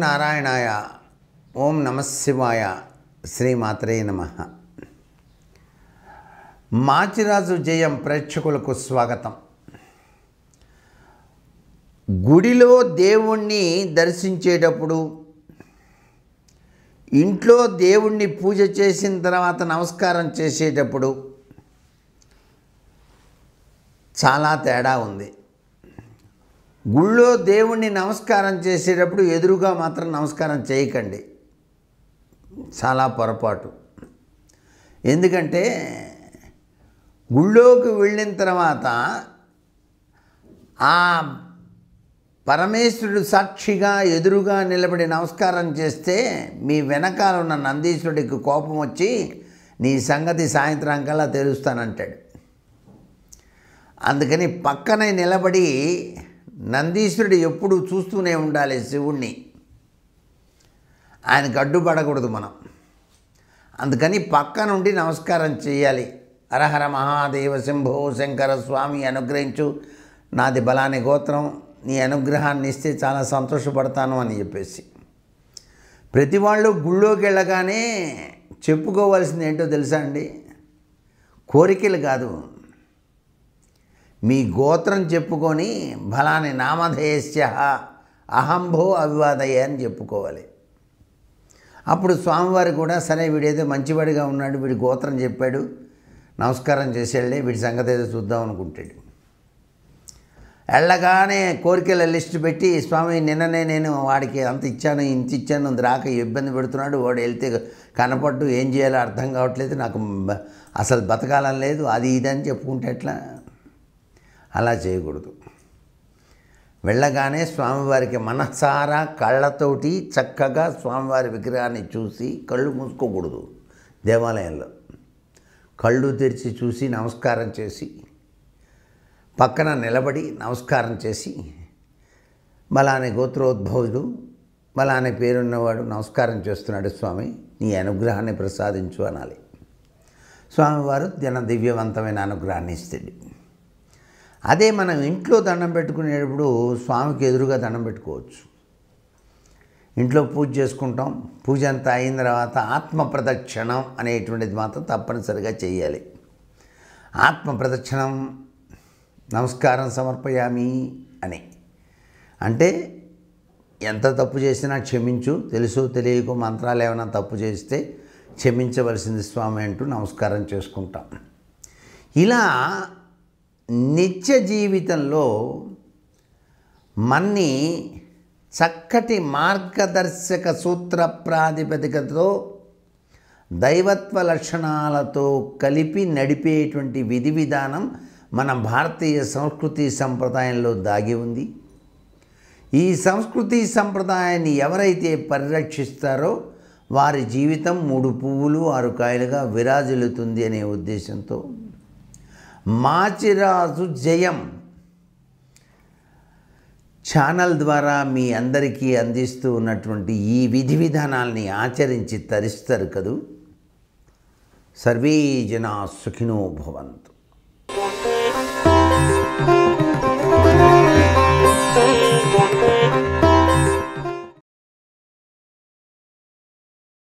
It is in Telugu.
నారాయణాయ. ఓం నమశివాయ శ్రీమాత్రే నమ. మాచిరాజు జయం ప్రేక్షకులకు స్వాగతం. గుడిలో దేవుణ్ణి దర్శించేటప్పుడు ఇంట్లో దేవుణ్ణి పూజ చేసిన తర్వాత నమస్కారం చేసేటప్పుడు చాలా తేడా ఉంది. గుళ్ళో దేవుణ్ణి నమస్కారం చేసేటప్పుడు ఎదురుగా మాత్రం నమస్కారం చేయకండి. చాలా పొరపాటు. ఎందుకంటే గుళ్ళోకి వెళ్ళిన తర్వాత ఆ పరమేశ్వరుడు సాక్షిగా ఎదురుగా నిలబడి నమస్కారం చేస్తే మీ వెనకాల ఉన్న నందీశ్వరుడికి కోపం వచ్చి నీ సంగతి సాయంత్రం కల్లా తెలుస్తానంటాడు. అందుకని పక్కనే నిలబడి నందీశ్వరుడు ఎప్పుడు చూస్తూనే ఉండాలి శివుణ్ణి. ఆయనకు అడ్డుపడకూడదు మనం. అందుకని పక్క నుండి నమస్కారం చేయాలి. హరహర మహాదేవ శంభో శంకర స్వామి అనుగ్రహించు. నాది బలాని గోత్రం నీ అనుగ్రహాన్ని ఇస్తే చాలా సంతోషపడతాను అని చెప్పేసి. ప్రతి వాళ్ళు గుళ్ళోకి వెళ్ళగానే చెప్పుకోవాల్సింది ఏంటో తెలుసా అండి? కోరికలు కాదు. మీ గోత్రం చెప్పుకొని ఫలాని నామధేయస్య అహంభో అవివాదయ్య అని చెప్పుకోవాలి. అప్పుడు స్వామివారు కూడా సరే వీడేదో మంచివాడిగా ఉన్నాడు వీడి గోత్రం చెప్పాడు నమస్కారం చేసేళ్ళే వీడి సంగతి ఏదో చూద్దాం అనుకుంటాడు. వెళ్ళగానే కోరికల లిస్ట్ పెట్టి స్వామి నిన్ననే నేను వాడికి అంత ఇచ్చాను ఇంత ఇచ్చాను రాక ఇబ్బంది పెడుతున్నాడు వాడు వెళ్తే కనపడ్డు ఏం చేయాలో అర్థం కావట్లేదు నాకు అసలు బతకాలని లేదు అది ఇది అని చెప్పుకుంటే ఎట్లా? అలా చేయకూడదు. వెళ్ళగానే స్వామివారికి మనసారా కళ్ళతోటి చక్కగా స్వామివారి విగ్రహాన్ని చూసి కళ్ళు మూసుకోకూడదు దేవాలయంలో. కళ్ళు తెరిచి చూసి నమస్కారం చేసి పక్కన నిలబడి నమస్కారం చేసి బలాని గోత్రోద్భవుడు బలాని పేరున్నవాడు నమస్కారం చేస్తున్నాడు స్వామి నీ అనుగ్రహాన్ని ప్రసాదించు అనాలి. స్వామివారు దిన దివ్యవంతమైన అనుగ్రహాన్ని ఇస్తాడు. అదే మనం ఇంట్లో దండం పెట్టుకునేటప్పుడు స్వామికి ఎదురుగా దండం పెట్టుకోవచ్చు. ఇంట్లో పూజ చేసుకుంటాం. పూజ అంతా అయిన తర్వాత ఆత్మ ప్రదక్షిణం అనేటువంటిది మాత్రం తప్పనిసరిగా చేయాలి. ఆత్మ ప్రదక్షిణం నమస్కారం సమర్పయామి అని. అంటే ఎంత తప్పు చేసినా క్షమించు తెలుసు తెలియకు మంత్రాలు ఏమైనా తప్పు చేస్తే క్షమించవలసింది స్వామి అంటూ నమస్కారం చేసుకుంటాం. ఇలా నిత్య జీవితంలో మన్ని చక్కటి మార్గదర్శక సూత్ర ప్రాతిపదికతో దైవత్వ లక్షణాలతో కలిపి నడిపేటువంటి విధి విధానం మన భారతీయ సంస్కృతి సంప్రదాయంలో దాగి ఉంది. ఈ సంస్కృతి సంప్రదాయాన్ని ఎవరైతే పరిరక్షిస్తారో వారి జీవితం మూడు పువ్వులు ఆరు కాయలుగా విరాజిల్లుతుంది అనే ఉద్దేశంతో. మాచిరాజు జయం. ఛానల్ ద్వారా మీ అందరికీ అందిస్తూ ఉన్నటువంటి ఈ విధి విధానాల్ని ఆచరించి తరిస్తారు కదూ. సర్వే జనా సుఖినో భవంతు.